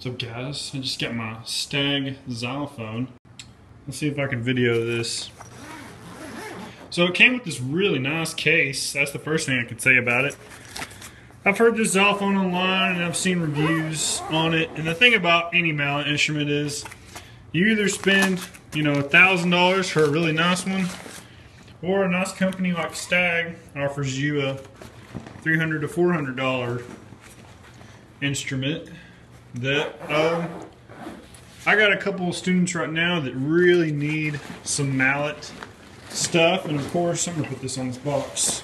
So guys, I just got my Stagg xylophone. Let's see if I can video this. So it came with this really nice case. That's the first thing I can say about it. I've heard this xylophone online and I've seen reviews on it. And the thing about any mallet instrument is you either spend, you know, a thousand dollars for a really nice one, or a nice company like Stagg offers you a 300 to 400 dollar instrument that um, I got a couple of students right now that really need some mallet stuff, and of course, I'm gonna put this on this box.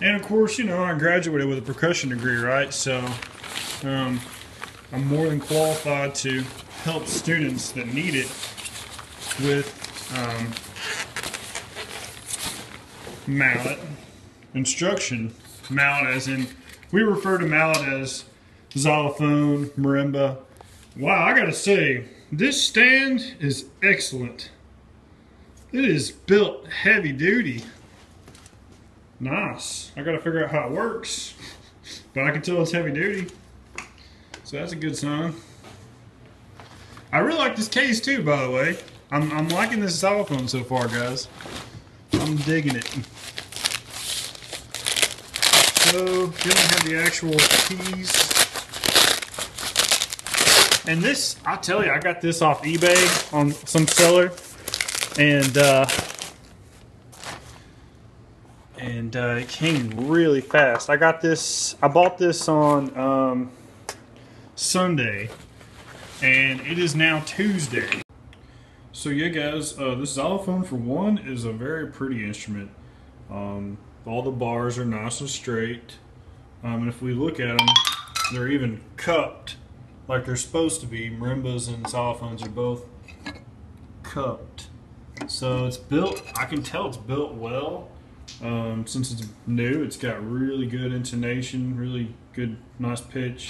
And of course, you know, I graduated with a percussion degree, right? So um, I'm more than qualified to help students that need it with um, mallet instruction. Mallet, as in, we refer to mallet as xylophone, marimba. Wow, I gotta say, this stand is excellent. It is built heavy duty. Nice. I gotta figure out how it works, but I can tell it's heavy duty. So that's a good sign. I really like this case too, by the way. I'm, I'm liking this xylophone so far, guys. I'm digging it. So, then we have the actual keys. And this, I tell you, I got this off eBay on some seller, and uh, and uh, it came really fast. I got this. I bought this on um, Sunday, and it is now Tuesday. So yeah, guys, uh, this xylophone for one is a very pretty instrument. Um, all the bars are nice and straight, um, and if we look at them, they're even cupped like they're supposed to be. Marimbas and xylophones are both cupped. So it's built, I can tell it's built well. Um, since it's new, it's got really good intonation, really good, nice pitch.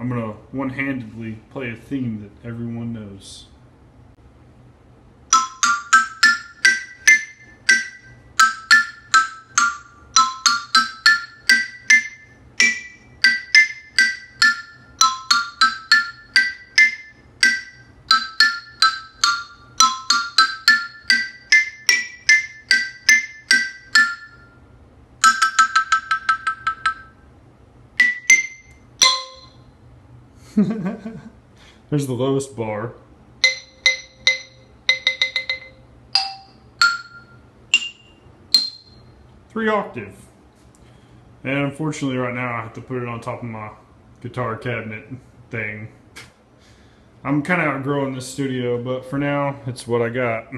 I'm gonna one-handedly play a theme that everyone knows. There's the lowest bar. Three octave. And unfortunately right now I have to put it on top of my guitar cabinet thing. I'm kind of outgrowing this studio, but for now, it's what I got.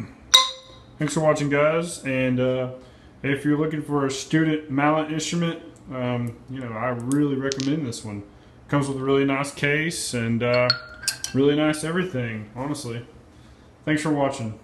Thanks for watching, guys. And uh, if you're looking for a student mallet instrument, um, you know, I really recommend this one. Comes with a really nice case and uh, really nice everything, honestly. Thanks for watching.